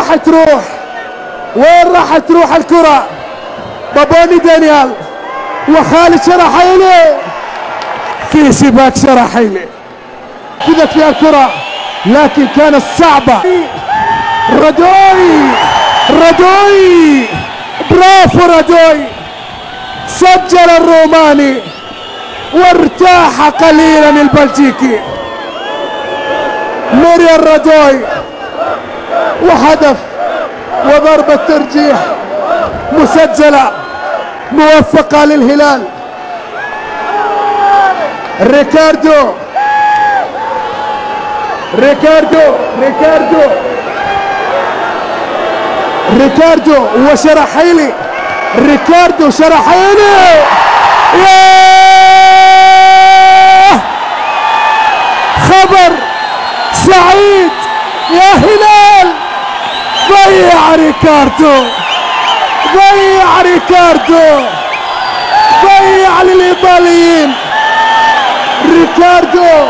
راح تروح؟ وين راح تروح الكرة؟ بابوني دانيال وخالد شرحيلي في شباك شرحيلي كذت فيها الكرة لكن كانت صعبة. رادوي رادوي برافو رادوي. سجل الروماني وارتاح قليلا البلجيكي. موريال رادوي. وهدف وضربة ترجيح مسجلة موفقة للهلال. ريكاردو. ريكاردو. ريكاردو. ريكاردو وشرحيلي. ريكاردو شرحيلي. ياه! خبر سعيد يا هلال ريكاردو. ضيع ريكاردو. ضيع للإيطاليين. ريكاردو.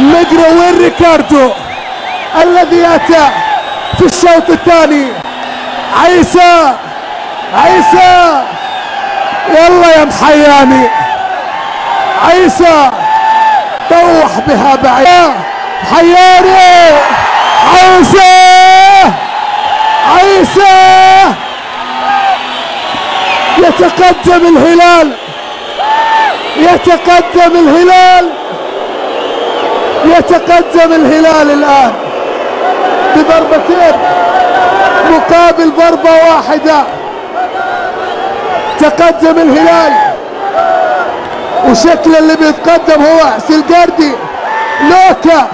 ندري وين ريكاردو؟ الذي أتى في الشوط الثاني. عيسى. عيسى. يلا يا محياني. عيسى. طوح بها بعيد. حياني عيسى. عيسى! يتقدم الهلال! يتقدم الهلال! يتقدم الهلال الآن! بضربتين! مقابل ضربة واحدة! تقدم الهلال! وشكل اللي بيتقدم هو سلقاردي لوكا!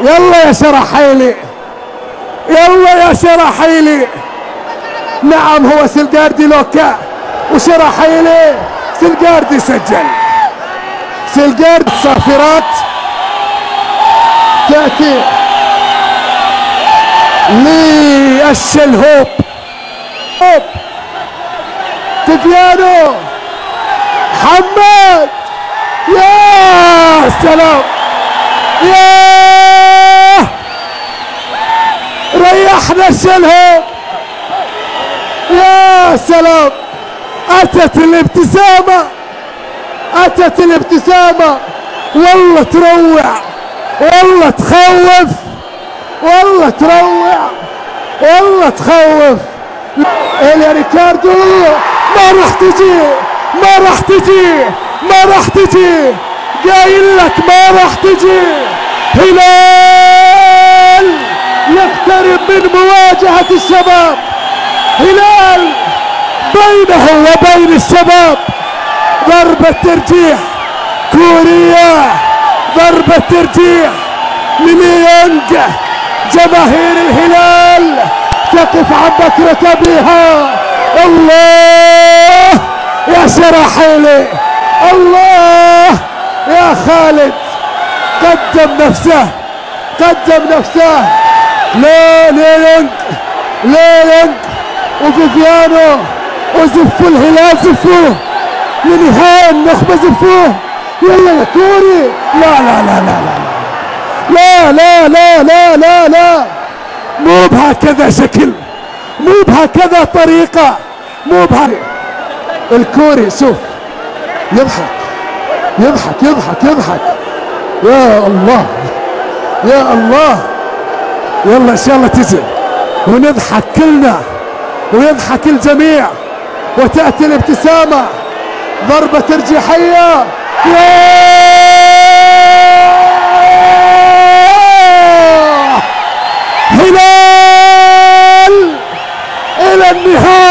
يلا يا شرحيلي يلا يا شرحيلي نعم هو سلقاردي لوكا. وشرحيلي سلقاردي سجل. سلقارد صافرات. تأتي. للشلهوب هوب. تفيانو حماد يا سلام. يا ريحنا الشلهوب يا سلام. أتت الابتسامة. أتت الابتسامة. والله تروع. والله تخوف. والله تروع. والله تخوف. اليا ريكاردو. ما راح تجي. ما راح تجي. ما راح تجي. قايل لك ما راح تجي. هلال! من مواجهة الشباب. هلال بينه وبين الشباب. ضربة ترجيح. كوريا. ضربة ترجيح. لليونج. جماهير الهلال تقف عن بكرة أبيها الله! يا شراحيلي. الله! يا خالد. قدم نفسه. قدم نفسه. لا ليلينج ليلينج وفيفيانو وزفوا الهلال زفوه. لنهاية النخبة زفوه. يلا يا كوري. لا لا لا لا لا لا. لا لا لا لا مو بهكذا شكل. مو بهكذا طريقة. مو بهكذا الكوري شوف. يضحك. يضحك يضحك يضحك. يا الله. يا الله. يلا إن شاء الله تجي. ونضحك كلنا. ويضحك الجميع. وتأتي الابتسامة. ضربة ترجيحية. هلال! إلى النهاية!